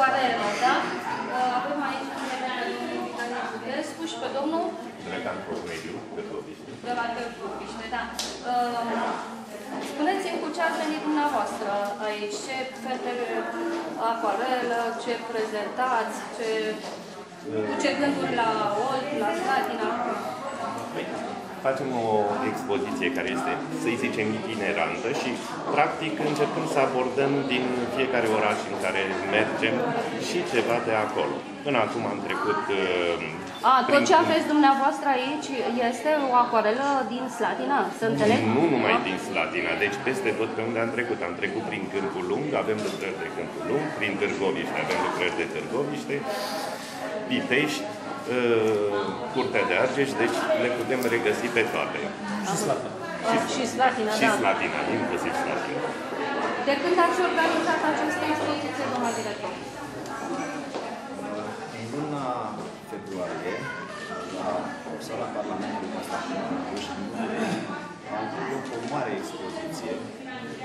Aquarelă, da? Uh, avem aici numele domnului Vitalie Budescu și pe domnul Drecan Corneliu, Târgoviște. de la Târgoviște, da. Uh, Spuneți-mi cu ce ați venit dumneavoastră aici, ce fel de aquarelă, ce prezentați, ce, cu ce gânduri la old, la slatina. Păi, facem o expoziție care este, să-i zicem, itinerantă și, practic, încercăm să abordăm din fiecare oraș în care mergem și ceva de acolo. Până acum am trecut uh, A, tot ce aveți dumneavoastră aici este o aquarelă din Slatina, să înțeleg? Nu numai din Slatina, deci peste tot pe unde am trecut. Am trecut prin Câmpul Lung, avem lucrări de Câmpul Lung, prin Târgoviște avem lucrări de Târgoviște, Pitești, uh, Curtea de Argeș, deci le putem regăsi pe toate. Și Slatina. A, și Slatina, Și da. Slatina, inclusiv Slatina. De când ați organizat această expoziție, domnul director? În luna februarie, la sala Parlamentului Constantin Măguș, în București, a avut loc o mare expoziție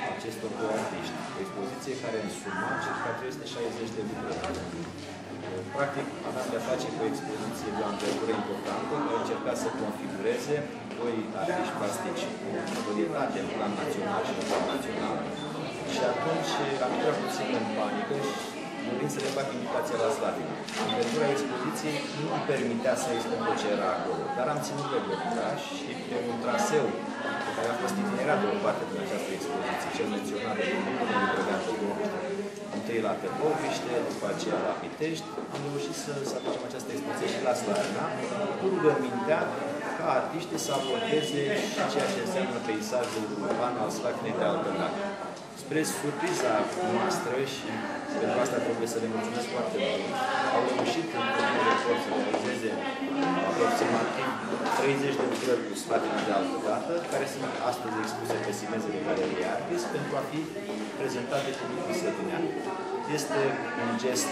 a acestor doi artiști. O expoziție care însuma circa 360 de lucrări. Practic, aveam de-a face cu o expoziție de o anvergură importantă, care încerca să configureze doi artiști plastici cu notorietate în plan național și internațional. Și atunci am intrat puțin în panică și dorit să le fac invitația la Slatina. Anvergura expoziției nu îmi permitea să expun tot ce era acolo, dar am ținut legătura și pe un traseu pe care a fost itinerat de o parte din această expoziție, cel menționat de domnul Drăgan Tăgoviște, întâi la Tăgoviște, după aceea la Pitești, am reușit să, să facem această expoziție și la Slatina, cu rugămintea ca artiștii să abordeze și ceea ce înseamnă peisajul urban al Slatinei de altă dată. Spre surpriza noastră și pentru asta trebuie să le mulțumesc foarte mult, au 30 de lucrări cu Slatina de altă dată, care sunt astăzi expuse pe simezele Galeriei Artis pentru a fi prezentate publicului sătinean. Este un gest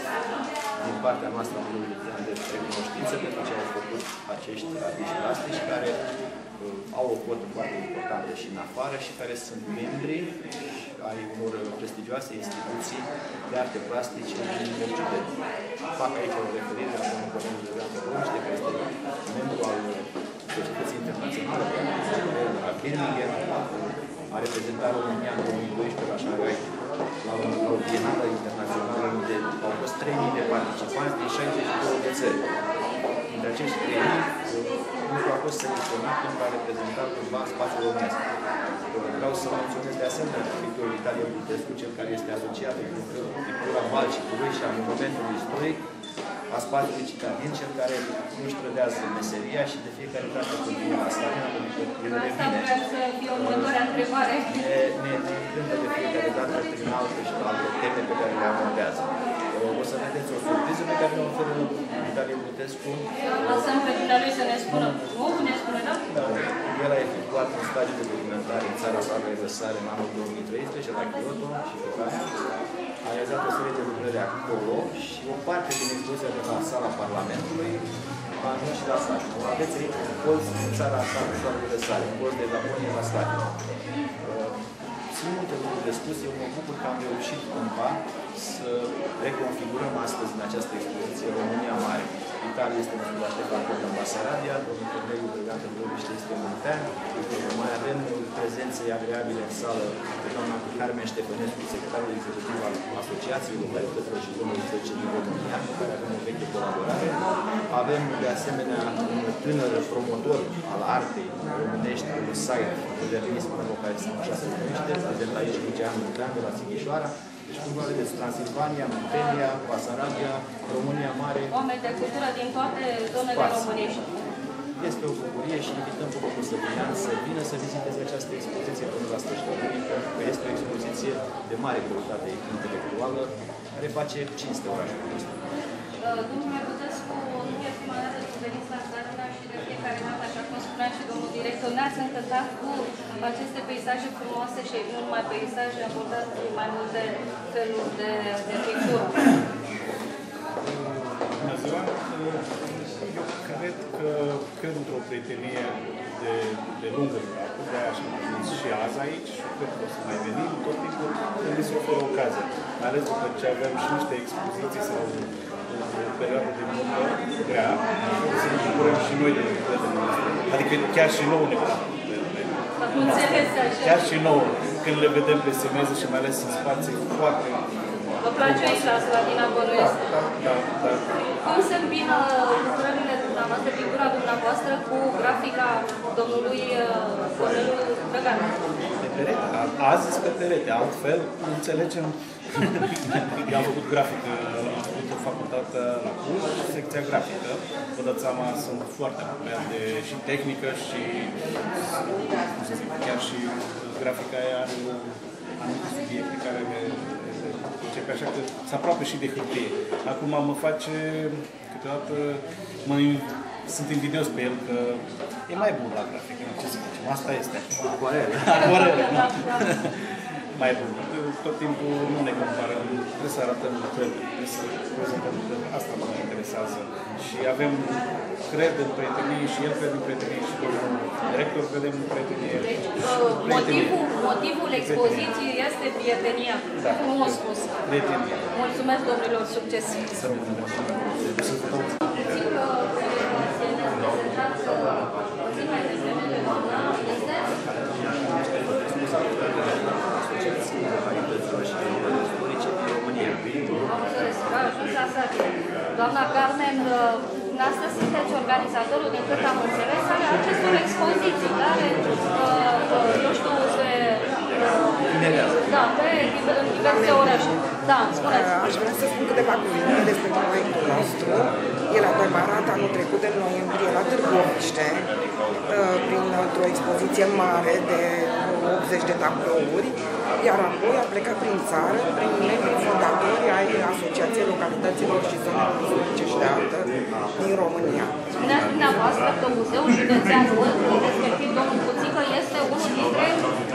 din partea noastră a Comunului de recunoștință pentru ce au făcut acești artiști plastici care uh, au o cotă foarte importantă și în afară și care sunt membri ai unor prestigioase instituții de arte plastice din Occident. Fac aici o referire la domnul Corneliu Drăgan Tăgoviște, care este membru al Societății Internaționale de la Birmingham, a reprezentat România în 2012 la Shanghai la o, la o bienală internațională unde au fost 3.000 de participanți din 62 de țări. Dintre acești 3.000, unul a fost selecționat pentru a reprezenta cumva spațiul românesc. Vreau să menționez de asemenea pictorul Italia Butescu, cel care este asociat cu pictura Balcicului și a monumentului istoric, a spațiului citadin, cel care nu își trădează meseria și de fiecare dată când vine la Slatina, pentru că el Asta revine. vrea să fie următoarea întrebare. Ne, ne, ne încântă de fiecare dată prin alte și alte teme pe care le abordează. O să vedeți o surpriză pe care ne oferă Vitalie Butescu. Lăsăm pe lui să ne spună. Nu, ne spune, da? El a efectuat un stagiu de documentare în țara sa de răsare în anul 2013 la Kyoto și pe care a realizat o serie de lucrări acolo și o parte din expoziția de la sala Parlamentului a ajuns și la Slatina. O aveți aici un colț din țara sa de răsare, un colț de Japonia la Slatina. Sunt multe lucruri de spus. Eu mă bucur că am reușit cumva să reconfigurăm astăzi în această expoziție România Mare. Italia este domnul Ștefan Codă în Basarabia, domnul Corneliu Drăgan Tăvăriște este în Muntean, mai avem prezențe agreabile în sală pe doamna Carmen Ștefănescu, secretarul executiv al Asociației Localităților și Zonului Trece din România, cu care avem o veche colaborare. Avem de asemenea un tânăr promotor al artei românești, un site modernism, care se așa se numește, prezent aici Lucian Muntean de la Sighișoara. Deci, cumva vedeți, Transilvania, Muntenia, Basarabia, România Mare, Oameni de cultură din toate zonele Spați. românești. Este o bucurie și invităm publicul săptămânan să vină să viziteze această expoziție până la sfârșitul lunii, pentru că este o expoziție de mare calitate intelectuală, care face cinste orașului nostru. Uh, Domnule Budescu, nu e prima dată când veniți la Slatina și de fiecare dată, așa cum spunea și domnul director, ne-ați încântat cu aceste peisaje frumoase și nu numai peisaje, abordați mai multe feluri de, de pictură. Bună ziua! Eu cred că cred într-o prietenie de, de lungă durată, de aia și am ajuns și azi aici și cred că o să mai venim tot timpul când ni se oferă ocazia. Mai ales după ce avem și niște expoziții sau o perioadă de muncă grea, să ne bucurăm și noi de lucrurile noastre. Adică chiar și nouă ne plac lucrurile. Am înțeles așa. Chiar și nouă, când le vedem pe semeze și mai ales în spații foarte... Vă place aici la Slatina Da, Bănuiesc? da, da, da. Cum se îmbină lucrările dumneavoastră, figura dumneavoastră cu grafica domnului uh, Cornelu Drăgan? Pe perete. A- Azi sunt pe perete, altfel nu înțelegem. Eu am făcut grafică, am făcut o facultate la Cluj, secția grafică. Vă dați seama, sunt foarte apropiat de și tehnică și, cum să zic, chiar și grafica aia are o anumite subiecte care le, le începe așa că se aproape și de hârtie. Acum mă face, câteodată, mă, sunt invidios pe el că e mai bun la grafică, ce să facem, asta este. Acoarele. Acoarele, Da, nu? da. Mai bun. Tot timpul nu ne comparăm, trebuie să arătăm lucrări, trebuie să prezentăm lucrări. Asta mă interesează. Și avem, cred în prietenie și el crede în prietenie și domnul director crede în prietenie. Deci, Și uh, prietenie. motivul, motivul expoziției este prietenia. Da. Frumos spus. Prietenie. Mulțumesc, domnilor, succes! Să rămânem. Să vă dau Puțin că ne-ați prezentat uh, puțin mai devreme pe doamna este Asociația Varietăților și Fenomenelor Istorice din România. Am înțeles, că a ajuns la sate. Doamna Carmen, uh, astăzi sunteți organizatorul, din cât am înțeles, ale acestor expoziții care, uh, uh, nu știu, se... Tinerează. Da, pe în diverse orașe. Da, spuneți. Aș vrea să spun câteva cuvinte despre proiectul nostru. El a demarat anul trecut în noiembrie la Târgoviște, uh, prin o expoziție mare de 80 de tablouri, iar apoi a plecat prin țară, prin membrii fondatori ai Asociației Localităților și Zonelor Istorice și de Artă din România. Spuneați dumneavoastră că Muzeul Județean Olt, respectiv domnul Puțică, este unul dintre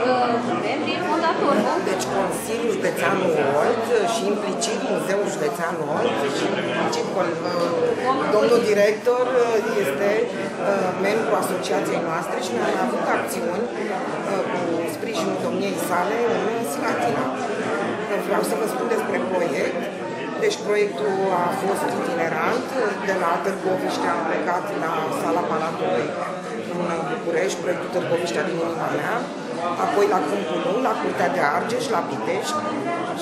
uh, membrii fondatori, nu? Deci Consiliul Județean Olt și implicit Muzeul Județean Olt și implicit col- uh, domnul director uh, este uh, membru asociației noastre și noi am avut acțiuni uh, cu sprijinul domniei sale în Slatina. Vreau să vă spun despre proiect. Deci proiectul a fost itinerant, de la Târgoviște am plecat la sala Palatului în București, proiectul Târgoviștea din inima mea, apoi la Câmpul Nou, la Curtea de Argeș, la Pitești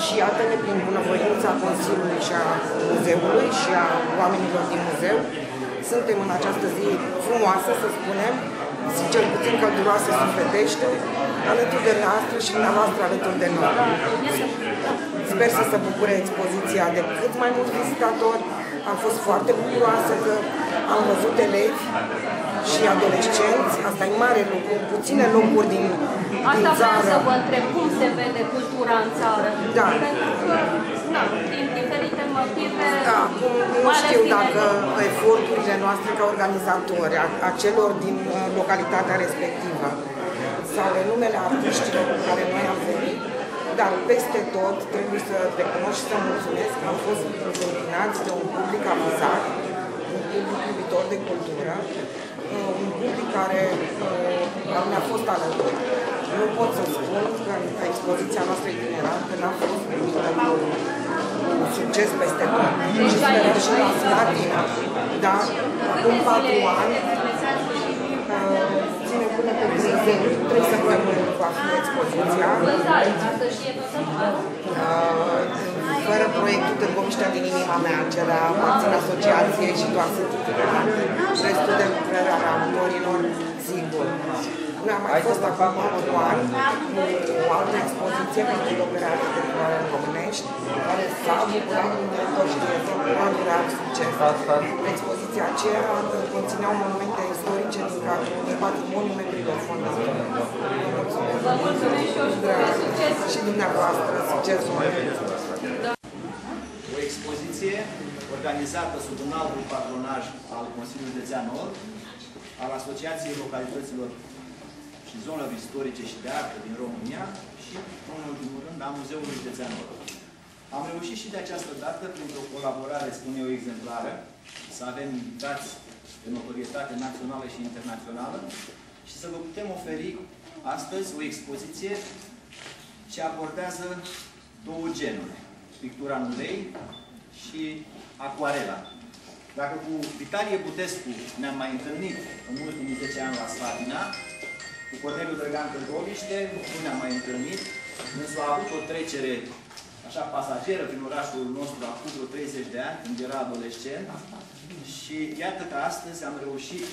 și iată-ne prin bunăvoința Consiliului și a Muzeului și a oamenilor din muzeu. Suntem în această zi frumoasă, să spunem, și cel puțin călduroasă sufletește, alături de noastră și dumneavoastră alături de noi. Sper să se bucure expoziția de cât mai mulți vizitatori. Am fost foarte bucuroasă că am văzut elevi și adolescenți, asta e mare lucru, puține locuri din, din Asta vreau țară. să vă întreb, cum se vede cultura în țară? Da. Pentru că, na, din diferite motive, Da, acum nu mai ales știu tineri, dacă eforturile noastre ca organizatori, a, a celor din uh, localitatea respectivă sau renumele artiștilor cu care noi am venit, dar peste tot trebuie să recunosc și să mulțumesc că am fost întâmpinați de un public amuzat, un public iubitor de cultură, uh, un public care uh, mi-a fost alături. Nu pot să spun că în expoziția noastră itinerantă n-a fost primită cu cu succes peste tot. Deci Și la sperăm aici, și la aici. Slatina, da, câte în patru zile ani, realizați și uh, ține până pe 30, 3 săptămâni va fi expoziția. vânzare, ca să știe toată lumea, nu? Uh, Fără proiectul Târgoviștea din inima mea, acela aparțin asociației și doar sunt itinerante. Restul de lucrări ale autorilor, sigur. Noi am mai fost acum un an cu o altă expoziție pentru opera arhitecturală în Românești, care s-a bucurat un director și director cu un real succes. Expoziția aceea conțineau monumente istorice din cadrul de patrimoniu membrilor fondatori. Vă mulțumesc. Vă mulțumesc și eu și vă succes. Și dumneavoastră, succes mult! O expoziție organizată sub un alt patronaj al Consiliului Județean Nord, al Asociației Localităților și Zonelor Istorice și de Artă din România și, în ultimul rând, a Muzeului Județean Nord. Am reușit și de această dată, printr-o colaborare, spun eu, exemplară, să avem invitați de notorietate națională și internațională, și să vă putem oferi astăzi o expoziție ce abordează două genuri, pictura în ulei și acuarela. Dacă cu Vitalie Butescu ne-am mai întâlnit în ultimii 10 ani la Slatina, cu Corneliu Drăgan Târgoviște nu ne-am mai întâlnit, însă a avut o trecere așa pasageră prin orașul nostru acum vreo 30 de ani, când era adolescent. Și iată că astăzi am reușit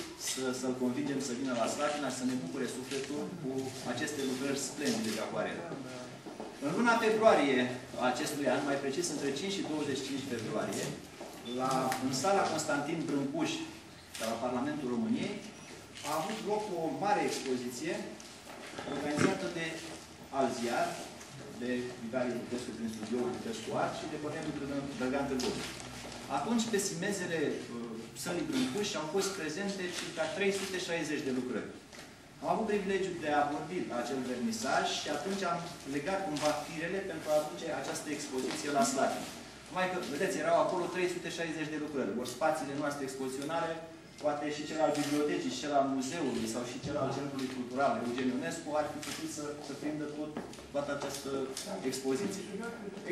să, l convingem să vină la Slatina și să ne bucure sufletul cu aceste lucrări splendide de acuarelă. În luna februarie a acestui an, mai precis între 5 și 25 februarie, la, în sala Constantin Brâncuș, de la Parlamentul României, a avut loc o mare expoziție organizată de Alziar, de Vitalie Lutescu prin studioul Lutescu Art și de Corneliu Drăgan Târgoviu. Atunci, pe simezele uh, sălii Brâncuș au fost prezente circa 360 de lucrări. Am avut privilegiul de a vorbi la acel vernisaj și atunci am legat cumva firele pentru a aduce această expoziție la Slatin. Numai că, vedeți, erau acolo 360 de lucrări. Ori spațiile noastre expoziționale poate și cel al bibliotecii, și cel al muzeului sau și cel al Centrului Cultural Eugen Ionescu ar fi putut să, să prindă tot, toată această expoziție.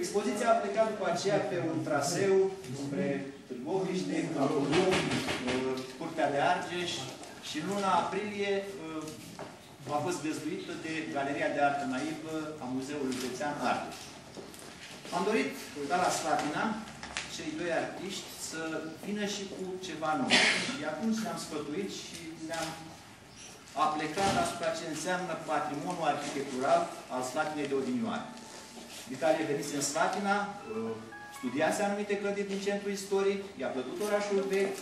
Expoziția a plecat după aceea pe un traseu spre Târgoviște, Apolon, uh, Curtea de Argeș și în luna aprilie uh, a fost dezluită de Galeria de Artă Naivă a Muzeului Județean Argeș. Am dorit, da la Slatina, cei doi artiști să vină și cu ceva nou. Și atunci ne-am sfătuit și ne-am aplecat asupra ce înseamnă patrimoniul arhitectural al Slatinei de odinioare. Vitalie venise în Slatina, uh, studiase anumite clădiri din centru istoric, i-a plăcut orașul vechi,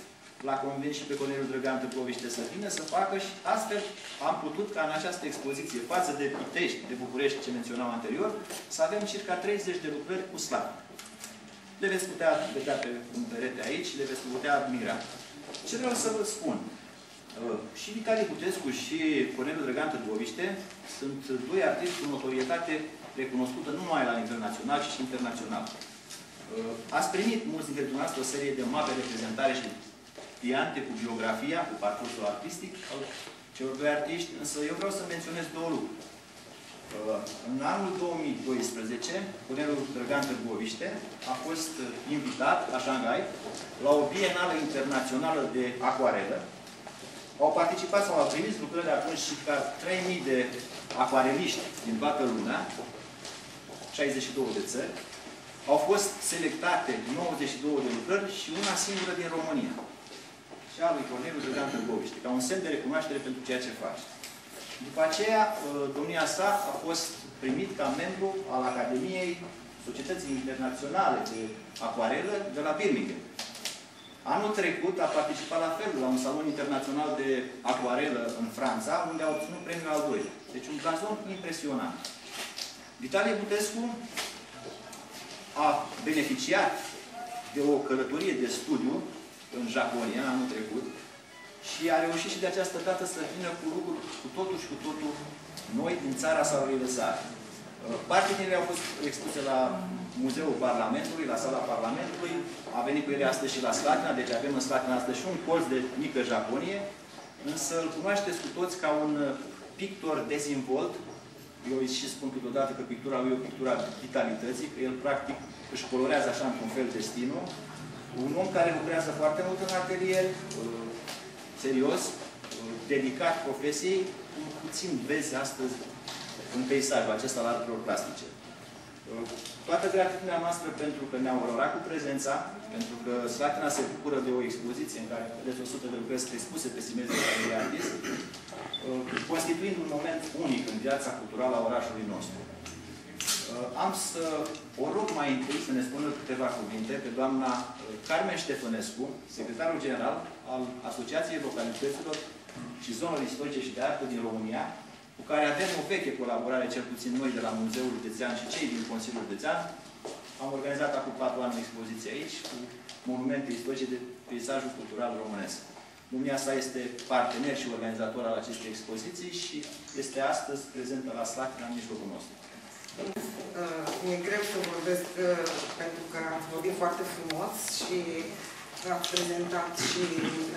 l-a convins și pe Corneliu Drăgan Târgoviște să vină, să facă și astfel am putut ca în această expoziție, față de Pitești, de București, ce menționam anterior, să avem circa 30 de lucrări cu Slatina le veți putea vedea pe un perete aici, le veți putea admira. Ce vreau să vă spun? Uh, și Vitalie Butescu și Corneliu Drăgan Târgoviște sunt doi artiști cu notorietate recunoscută nu numai la nivel național, ci și internațional. Uh, ați primit mulți dintre dumneavoastră o serie de mape de prezentare și diante cu biografia, cu parcursul artistic al celor doi artiști, însă eu vreau să menționez două lucruri. În anul 2012, Cornelul Drăgan Târgoviște a fost invitat la Shanghai la o bienală internațională de acuarelă. Au participat sau au primit lucrări atunci și ca 3000 de acuareliști din toată lumea, 62 de țări, au fost selectate 92 de lucrări și una singură din România. Și a lui Corneliu Drăgan Târgoviște, ca un semn de recunoaștere pentru ceea ce face. După aceea, uh, domnia sa a fost primit ca membru al Academiei Societății Internaționale de Acuarelă de la Birmingham. Anul trecut a participat la fel la un salon internațional de acuarelă în Franța, unde a obținut premiul al doilea. Deci un blazon impresionant. Vitalie Butescu a beneficiat de o călătorie de studiu în Japonia anul trecut, și a reușit și de această dată să vină cu lucruri cu totul și cu totul noi din țara sau realizare. Uh, parte din ele au fost expuse la Muzeul Parlamentului, la sala Parlamentului. A venit cu ele astăzi și la Slatina, deci avem în Slatina astăzi și un colț de mică Japonie, însă îl cunoașteți cu toți ca un uh, pictor dezvolt. Eu îi și spun câteodată că pictura lui e o pictura vitalității, că el practic își colorează așa într-un fel destinul. Un om care lucrează foarte mult în atelier, uh, serios, dedicat profesiei, cum puțin vezi astăzi în peisajul acesta al artelor plastice. Toată gratitudinea noastră pentru că ne-au onorat cu prezența, pentru că Slatina se bucură de o expoziție în care vedeți 100 de lucrări expuse pe simezele de artist, constituind un moment unic în viața culturală a orașului nostru. Am să o rog mai întâi să ne spună câteva cuvinte pe doamna Carmen Ștefănescu, secretarul general al Asociației Localităților și Zonelor Istorice și de Artă din România, cu care avem o veche colaborare, cel puțin noi de la Muzeul Județean și cei din Consiliul Județean. Am organizat acum patru ani o expoziție aici cu monumente istorice de peisajul cultural românesc. Domnia sa este partener și organizator al acestei expoziții și este astăzi prezentă la Slatina în mijlocul nostru. Uh, mi-e greu să vorbesc uh, pentru că ați vorbit foarte frumos și ați prezentat și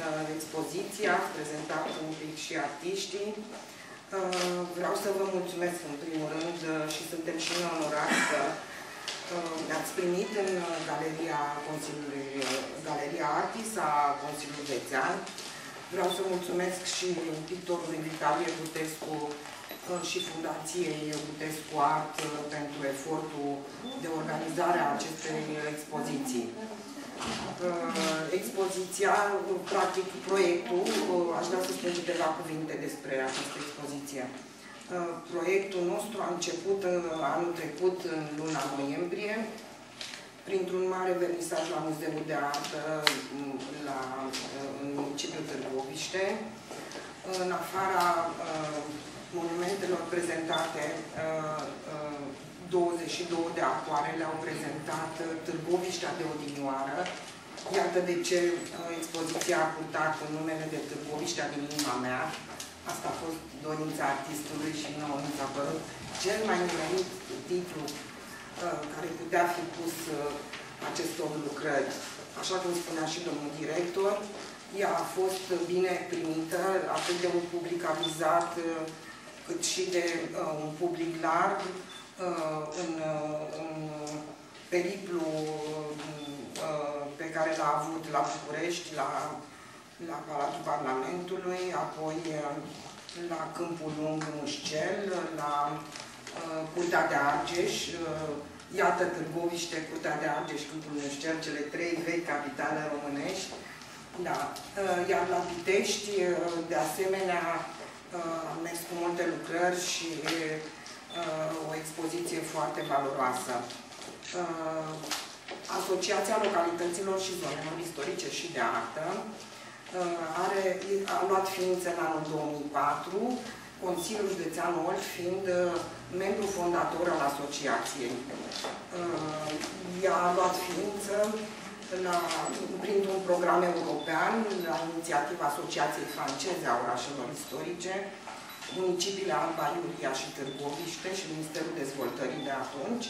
uh, expoziția, ați prezentat un pic și artiștii. Uh, vreau să vă mulțumesc în primul rând uh, și suntem și noi onorați că uh, ne-ați primit în uh, Galeria Consiliului, uh, Galeria Artis a Consiliului Județean. Vreau să mulțumesc și pictorului Vitalie Butescu uh, și Fundației Butescu Art uh, pentru efortul de organizare a acestei expoziții. Uh, Expoziția, uh, practic proiectul, uh, aș vrea să spun câteva cuvinte despre această expoziție. Uh, Proiectul nostru a început uh, anul trecut, în luna noiembrie, printr-un mare vernisaj la Muzeul de Artă m, la, uh, în municipiul Târgoviște. În afara uh, monumentelor prezentate, uh, uh, 22 de acoarele au prezentat uh, Târgoviștea de odinioară. Iată de ce uh, expoziția a purtat numele de Târgoviștea din inima mea. Asta a fost dorința artistului și nouă mi s-a părut cel mai nimerit titlu uh, care putea fi pus uh, acestor lucrări. Așa cum spunea și domnul director, ea a fost bine primită atât de un public avizat uh, cât și de uh, un public larg uh, în, uh, în periplu uh, pe care l-a avut la București, la, la Palatul Parlamentului, apoi uh, la Câmpul Lung Mușcel, la uh, Curtea de Argeș, uh, iată Târgoviște, Curtea de Argeș, Câmpul Mușcel, cele trei vechi capitale românești. Da. Uh, Iar la Pitești, uh, de asemenea, uh, am mers cu multe lucrări și uh, o expoziție foarte valoroasă. Uh, Asociația Localităților și Zonelor Istorice și de Artă uh, are, a luat ființă în anul 2004, Consiliul Județean Olt fiind uh, membru fondator al asociației. Uh, Ea a luat ființă la, printr-un program european, la inițiativa Asociației Franceze a Orașelor Istorice, municipiile Alba Iulia și Târgoviște și Ministerul Dezvoltării de atunci.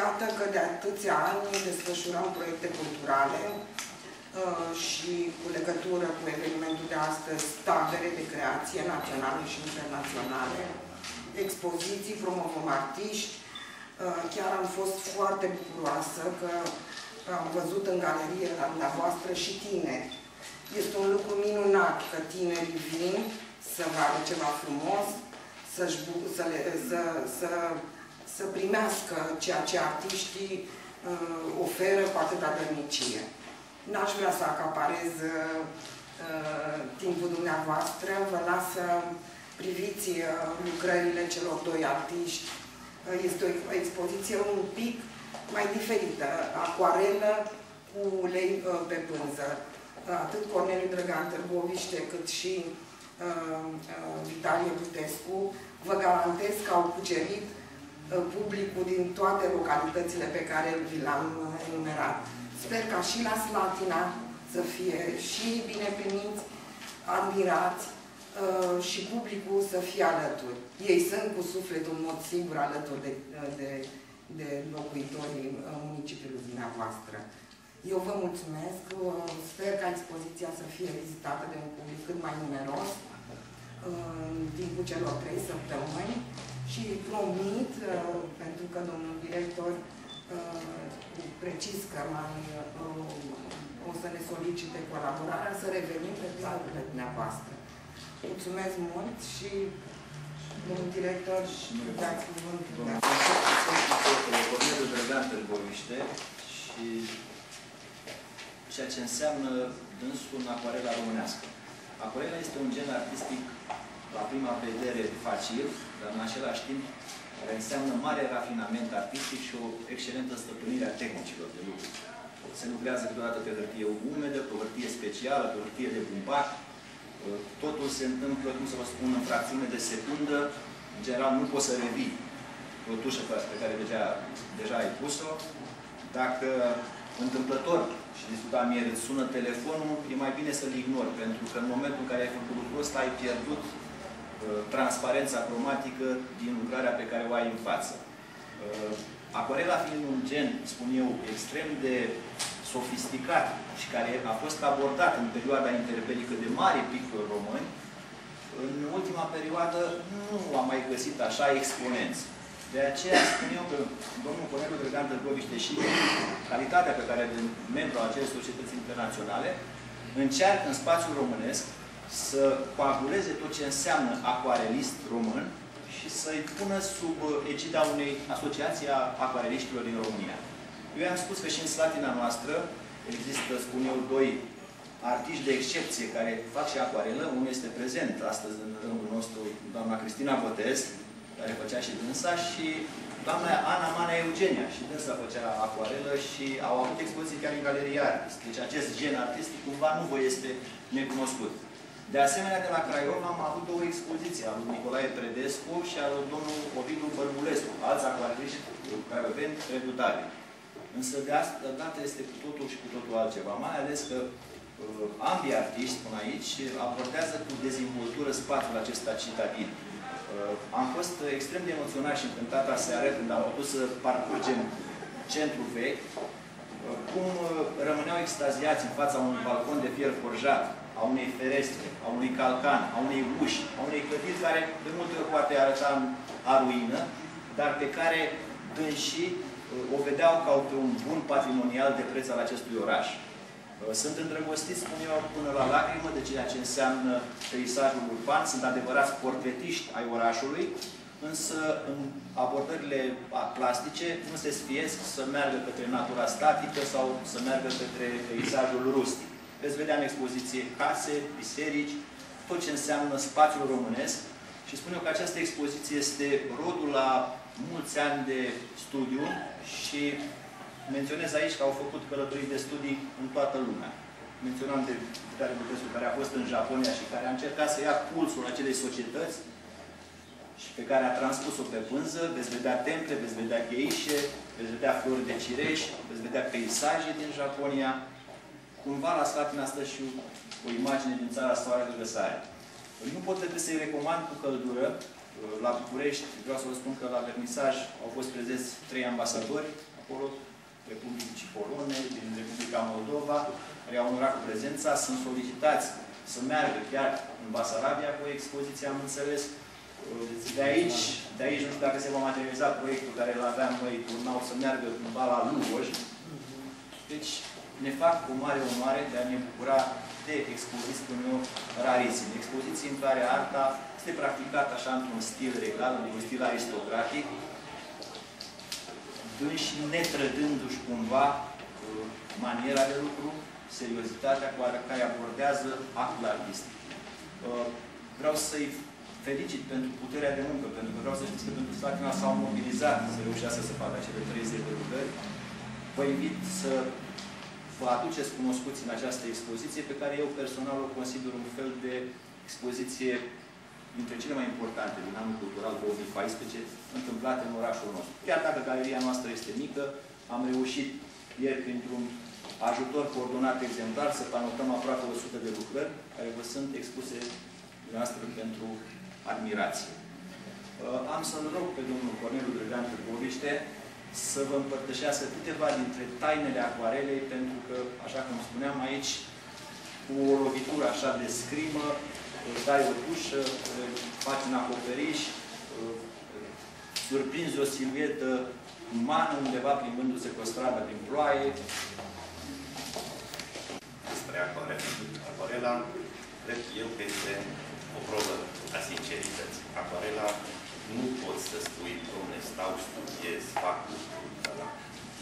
Iată că de atâția ani desfășurăm proiecte culturale uh, și cu legătură cu evenimentul de astăzi, tabere de creație naționale și internaționale, expoziții, promovăm artiști. Uh, Chiar am fost foarte bucuroasă că am văzut în galerie la dumneavoastră și tineri. Este un lucru minunat că tinerii vin să vadă ceva frumos, să-și bu- să, le, să, să, să primească ceea ce artiștii uh, oferă cu atâta dărnicie. N-aș vrea să acaparez uh, uh, timpul dumneavoastră, vă las să priviți uh, lucrările celor doi artiști. Uh, este o expoziție un pic mai diferită, acuarelă cu ulei uh, pe pânză. Uh, Atât Corneliu Drăgan Târgoviște, cât și uh, uh, Vitalie Butescu, vă garantez că au cucerit uh, publicul din toate localitățile pe care vi le-am uh, enumerat. Sper ca și la Slatina să fie și bine primiți, admirați uh, și publicul să fie alături. Ei sunt cu sufletul în mod sigur alături de, de, de locuitorii uh, municipiului dumneavoastră. Eu vă mulțumesc, uh, sper ca expoziția să fie vizitată de un public cât mai numeros uh, în timpul celor trei săptămâni și promit, uh, pentru că domnul director uh, precis că mai uh, o să ne solicite colaborarea, să revenim pe planurile dumneavoastră. Mulțumesc mult și domnul director și dați cuvântul. Da. Sunt Corneliu Drăgan Târgoviște și ceea ce înseamnă dânsul în acuarela românească. Acuarela este un gen artistic la prima vedere facil, dar în același timp care înseamnă mare rafinament artistic și o excelentă stăpânire a tehnicilor de lucru. Se lucrează câteodată pe hârtie umedă, pe o hârtie specială, pe o hârtie de bumbac. Totul se întâmplă, cum să vă spun, în fracțiune de secundă. În general, nu poți să revii o tușă pe care deja, deja ai pus-o. Dacă întâmplător, și discutam ieri, îți sună telefonul, e mai bine să-l ignori, pentru că în momentul în care ai făcut lucrul ăsta, ai pierdut uh, transparența cromatică din lucrarea pe care o ai în față. Uh, Acuarela fiind un gen, spun eu, extrem de sofisticat și care a fost abordat în perioada interbelică de mari pictori români, în ultima perioadă nu am mai găsit așa exponenți. De aceea spun eu că domnul Cornelu Drăgan Târgoviște și calitatea pe care de membru al acelei societăți internaționale încearcă în spațiul românesc să coaguleze tot ce înseamnă acuarelist român și să-i pună sub egida unei asociații a acuareliștilor din România. Eu am spus că și în Slatina noastră există, spun eu, doi artiști de excepție care fac și acuarelă. Unul este prezent astăzi în rândul nostru, doamna Cristina Botez, care făcea și dânsa, și doamna Ana Mana Eugenia, și dânsa făcea acuarelă și au avut expoziții chiar în galeria artist. Deci acest gen artistic cumva nu vă este necunoscut. De asemenea, de la Craiova am avut două expoziții, al lui Nicolae Predescu și al lui domnul Ovidiu Bărbulescu, alți acuareliști craioveneni reputabili. Însă de asta dată este cu totul și cu totul altceva, mai ales că uh, ambii artiști, spun aici, abordează cu dezvoltură spațiul acesta citadin. Uh, am fost extrem de emoționat și încântat aseară când am putut să parcurgem centrul vechi, uh, cum uh, rămâneau extaziați în fața unui balcon de fier forjat, a unei ferestre, a unui calcan, a unei uși, a unei clădiri care de multe ori poate arăta a ruină, dar pe care dânsii o vedeau ca pe un bun patrimonial de preț al acestui oraș. Sunt îndrăgostiți, spun eu, până la lacrimă de ceea ce înseamnă peisajul urban, sunt adevărați portretiști ai orașului, însă în abordările plastice nu se sfiesc să meargă către natura statică sau să meargă către peisajul rustic. Veți vedea în expoziție case, biserici, tot ce înseamnă spațiul românesc și spun eu că această expoziție este rodul la mulți ani de studiu și menționez aici că au făcut călătorii de studii în toată lumea. Menționam de Vitale Butescu, care a fost în Japonia și care a încercat să ia pulsul acelei societăți și pe care a transpus-o pe pânză. Veți vedea temple, veți vedea gheișe, veți vedea flori de cireș, veți vedea peisaje din Japonia. Cumva la Slatina stă și o imagine din țara Soare de Găsare. Nu pot decât să-i recomand cu căldură la București, vreau să vă spun că la vernisaj au fost prezenți trei ambasadori acolo, Republicii Polone, din Republica Moldova, care au onorat cu prezența, sunt solicitați să meargă chiar în Basarabia cu expoziție, am înțeles. De aici, de aici, nu știu dacă se va materializa proiectul care îl aveam noi, turnau să meargă cumva la Lugoj. Deci, ne fac cu mare onoare de a ne bucura de expoziții, spun eu, rarițime. Expoziții în care arta este practicată așa într-un stil regal, într-un stil aristocratic, și netrădându-și cumva uh, maniera de lucru, seriozitatea cu care abordează actul artistic. Uh, vreau să-i felicit pentru puterea de muncă, pentru că vreau să știți că pentru Slatina s-au mobilizat să reușească să facă acele 30 de lucrări. Vă invit să vă aduceți cunoscuți în această expoziție, pe care eu personal o consider un fel de expoziție dintre cele mai importante din anul cultural 2014 întâmplate în orașul nostru. Chiar dacă galeria noastră este mică, am reușit ieri printr-un ajutor coordonat exemplar să panotăm aproape 100 de lucrări care vă sunt expuse noastră pentru admirație. Uh, am să-l rog pe domnul Cornelu Drăgan Târgoviște să vă împărtășească câteva dintre tainele acuarelei, pentru că, așa cum spuneam aici, cu o lovitură așa de scrimă, îți dai o tușă, faci un acoperiș, surprinzi o siluetă umană undeva plimbându-se pe o stradă prin ploaie. Despre acvarela. Acvarela, cred eu că este o probă a sincerității. Acvarela nu poți să spui, domne, stau, studiez, fac lucruri,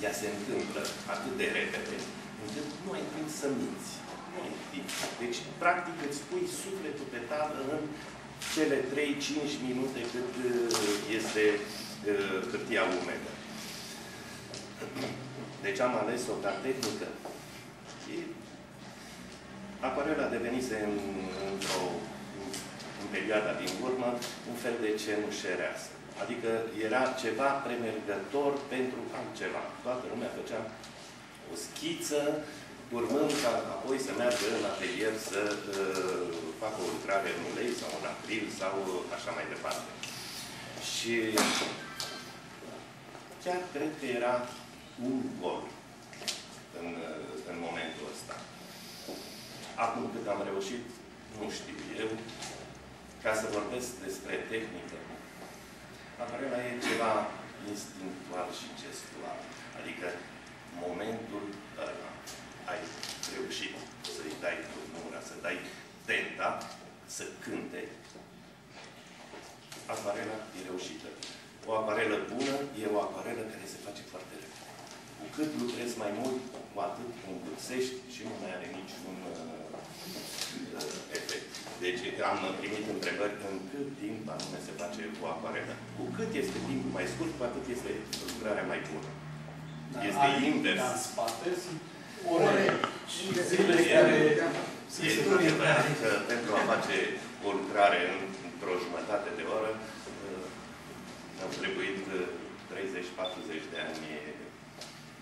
ea se întâmplă atât de repede, încât nu ai timp să minți. Deci, practic, îți pui sufletul pe tablă în cele 3-5 minute cât uh, este uh, hârtia umedă. Deci am ales-o ca tehnică. Și aparela devenise în, într-o în perioada din urmă un fel de cenușereasă. Adică era ceva premergător pentru altceva. Toată lumea făcea o schiță urmând ca apoi să meargă în atelier să uh, facă o lucrare în ulei sau în acril sau așa mai departe. Și chiar cred că era un gol în uh, Acum cât am reușit, nu știu eu, ca să vorbesc despre tehnică. Aparela e ceva instinctual și gestual. Adică momentul ăla ai reușit să-i dai turnura, să dai tenta, să cânte, aparela e reușită. O aparelă bună e o aparelă care se face foarte repede. Cu cât lucrezi mai mult, cu atât îmbulsești și nu mai are niciun uh, efect. Deci am primit întrebări în cât timp anume se face o aparelă. Cu cât este timpul mai scurt, cu atât este lucrarea mai bună. Este invers. În spate sunt Ore. ore și zile care sunt Este securii. adevărat că pentru a face o lucrare în- într-o jumătate de oră, uh, au trebuit uh, 30-40 de ani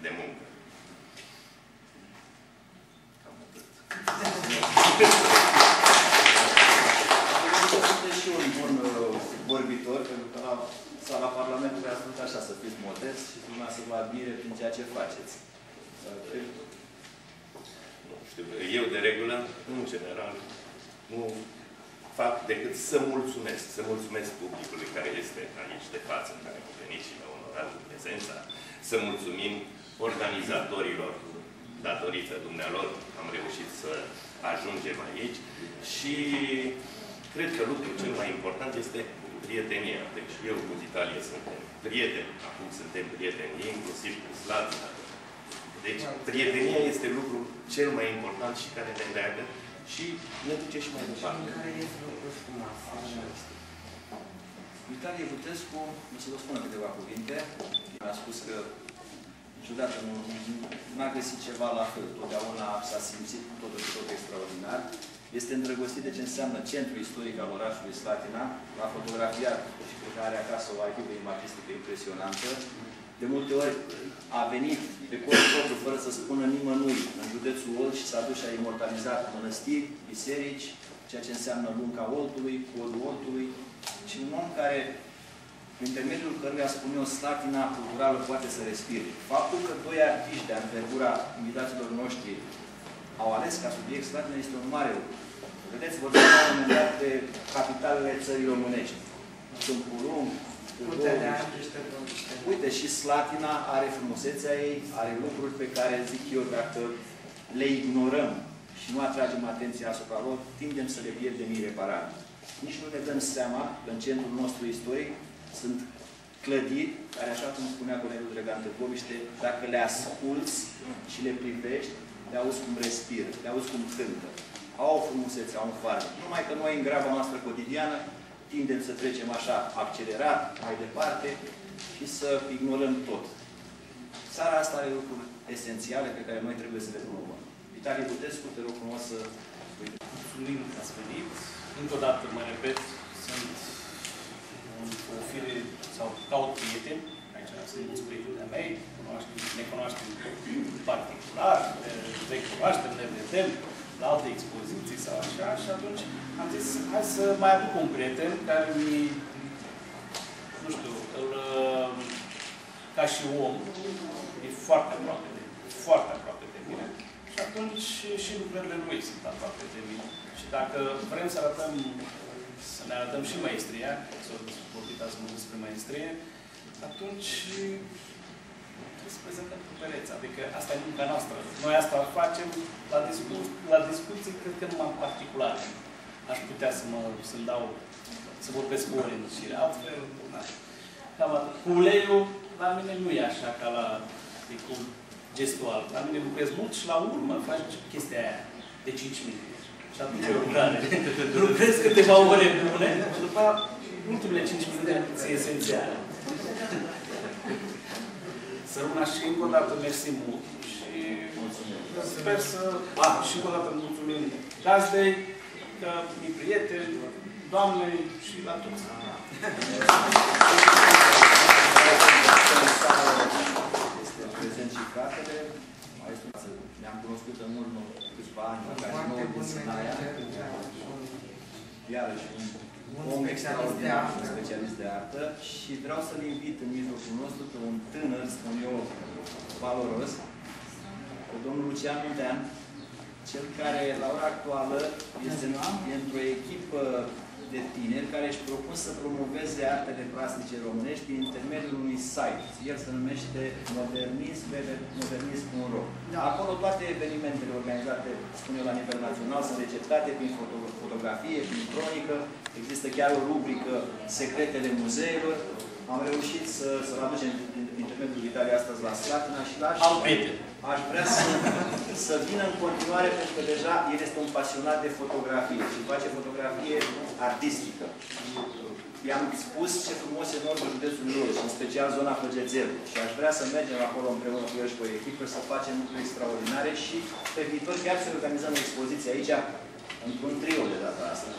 de muncă. Cam atât. Sunteți și un bun uh, vorbitor, pentru că la sala Parlamentului a spus așa, să fiți modest și lumea să vă admire prin ceea ce faceți. Uh, cred Nu știu, eu de regulă, în general, nu fac decât să mulțumesc, să mulțumesc publicului care este aici de față, care a venit și ne-a onorat cu prezența, să mulțumim organizatorilor, datorită dumnealor, am reușit să ajungem aici și cred că lucrul cel mai important este prietenia. Deci eu cu Italia suntem prieteni, acum suntem prieteni, inclusiv cu Slatina. Deci prietenia este lucrul cel mai important și care ne leagă și ne duce și mai departe. Care este lucruri frumoase. Vitalie Butescu, o să vă spun câteva cuvinte. Mi-a spus că niciodată nu n-a găsit ceva la fel. Totdeauna s-a simțit cu totul și tot extraordinar. Este îndrăgostit de ce înseamnă centrul istoric al orașului Slatina. L-a fotografiat și cred că are acasă o arhivă imagistică impresionantă. De multe ori a venit pe corpul propriu, fără să spună nimănui, în județul Olt și s-a dus și a imortalizat mănăstiri, biserici, ceea ce înseamnă lunca Oltului, podul Oltului, și un om care, prin intermediul căruia spune o slatina culturală poate să respire. Faptul că doi artiști de anvergura invitaților noștri au ales ca subiect slatina este un mare lucru. Vedeți, vorbim la un moment dat de capitalele țării românești. Sunt Purung, Multe de artiști, toate. Uite, și Slatina are frumusețea ei, are lucruri pe care, zic eu, dacă le ignorăm și nu atragem atenția asupra lor, tindem să le pierdem ireparabil. Nici nu ne dăm seama că în centrul nostru istoric sunt clădiri care, așa cum spunea colegul Dregan Târgoviște, dacă le asculți și le privești, le auzi cum respiră, le auzi cum cântă. Au o frumusețe, au un farmec. Numai că noi, în graba noastră cotidiană, tindem să trecem așa, accelerat, mai departe și să ignorăm tot. Țara asta are lucruri esențiale pe care noi trebuie să le promovăm. Vitalie Butescu, te rog frumos să spui. Mulțumim că ați venit. Încă o dată, mă repet, sunt un, o fire sau caut prieteni. Aici sunt mulți prieteni de mei, cunoaștem, ne cunoaștem particular, ne recunoaștem, ne vedem la alte expoziții sau așa și atunci am zis, hai să mai aduc un prieten care mi, nu știu, îl, ca și om, e foarte aproape de foarte aproape de mine. Și atunci și lucrările lui sunt aproape de mine. Și dacă vrem să arătăm, să ne arătăm și maestria, să vorbit azi mult despre maestrie, atunci trebuie să prezentăm cu pereți. Adică asta e munca noastră. Noi asta facem la, discu la discuții, cred că numai în particular. Aș putea să mă să-mi dau, să vorbesc cu ore în șire. Altfel, na. Cam atât. Cu uleiul, la mine nu e așa ca la e cu gestual. La mine lucrez mult și la urmă faci chestia aia de 5 minute. Și atunci e o lucrare. lucrez câteva ore bune și după aia, ultimele 5 minute sunt esențiale. Să rămână și încă o dată mersi mult și sper să... A, și încă o dată mulțumim gazdei, că mi prieten, doamnei și la toți. Este prezent și fratele. Mai este ne-am cunoscut în urmă câțiva ani, ca și Foarte nouă din bun Sinaia. Iarăși un Un om specialist de extraordinar, artă. un specialist de artă și vreau să-l invit în mijlocul nostru pe un tânăr, spun eu, valoros, pe domnul Lucian Muntean, cel care la ora actuală este într-o echipă de tineri care își propun să promoveze artele plastice românești prin intermediul unui site. El se numește modernism, modernism.ro. Da. Acolo toate evenimentele organizate, spun eu, la nivel național, sunt receptate prin foto fotografie, prin cronică. Există chiar o rubrică Secretele muzeelor. Am reușit să, să-l aducem intermediul Italia astăzi la Slatina și la Aș vrea să, să vină în continuare, pentru că deja el este un pasionat de fotografie și face fotografie artistică. I-am spus ce frumos e nordul județului Lor, în special zona Făgețel. Și aș vrea să mergem acolo împreună cu el și cu o echipă, să facem lucruri extraordinare și pe viitor chiar să organizăm o expoziție aici, într-un trio de data asta.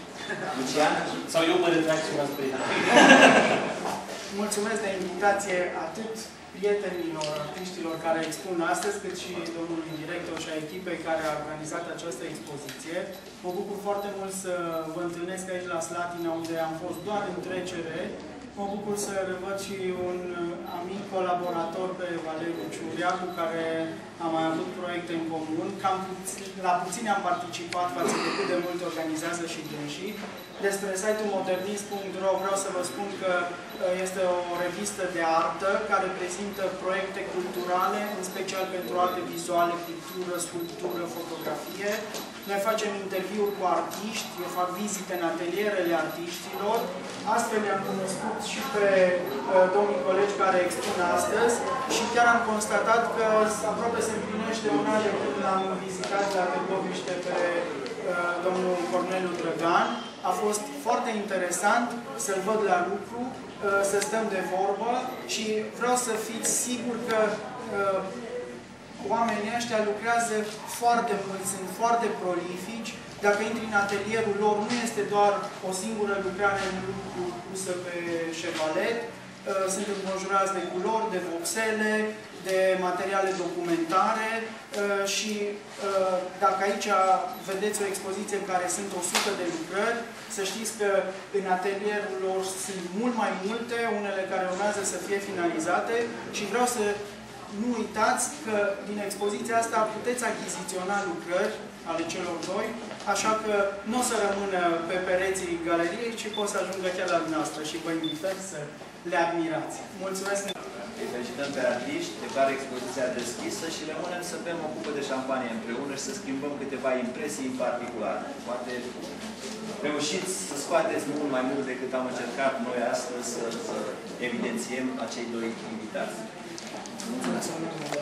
Lucian? Sau eu mă retrag și mă spre Mulțumesc de invitație atât prietenilor, artiștilor care expun astăzi, cât și domnului director și a echipei care a organizat această expoziție. Mă bucur foarte mult să vă întâlnesc aici la Slatina, unde am fost doar în trecere. Mă bucur să revăd și un amic colaborator pe Valeriu Ciuria, cu care am mai avut proiecte în comun. Cam puțin, la puțin am participat față de cât de mult organizează și dânsii. Despre site-ul modernist.ro vreau să vă spun că uh, este o revistă de artă care prezintă proiecte culturale, în special pentru arte vizuale, pictură, sculptură, fotografie. Noi facem interviuri cu artiști, eu fac vizite în atelierele artiștilor. Astfel i-am cunoscut și pe uh, domnii colegi care expun astăzi și chiar am constatat că aproape se împlinește un an de când l-am vizitat la Târgoviște pe uh, domnul Cornelu Drăgan. A fost foarte interesant să-l văd la lucru, uh, să stăm de vorbă și vreau să fiți sigur că uh, oamenii ăștia lucrează foarte mult, sunt foarte prolifici. Dacă intri în atelierul lor, nu este doar o singură lucrare în lucru pusă pe șevalet, uh, sunt înconjurați de culori, de voxele, de materiale documentare uh, și uh, dacă aici vedeți o expoziție în care sunt 100 de lucrări, să știți că în atelierul lor sunt mult mai multe, unele care urmează să fie finalizate și vreau să nu uitați că din expoziția asta puteți achiziționa lucrări ale celor doi, așa că nu o să rămână pe pereții galeriei, ci pot să ajungă chiar la dumneavoastră și vă invităm să le admirați. Mulțumesc! Îi felicităm pe artiști, declară expoziția deschisă și rămânem să bem o cupă de șampanie împreună și să schimbăm câteva impresii în particular. Poate reușiți să scoateți mult mai mult decât am încercat noi astăzi să, să evidențiem acei doi invitați. Mulțumesc!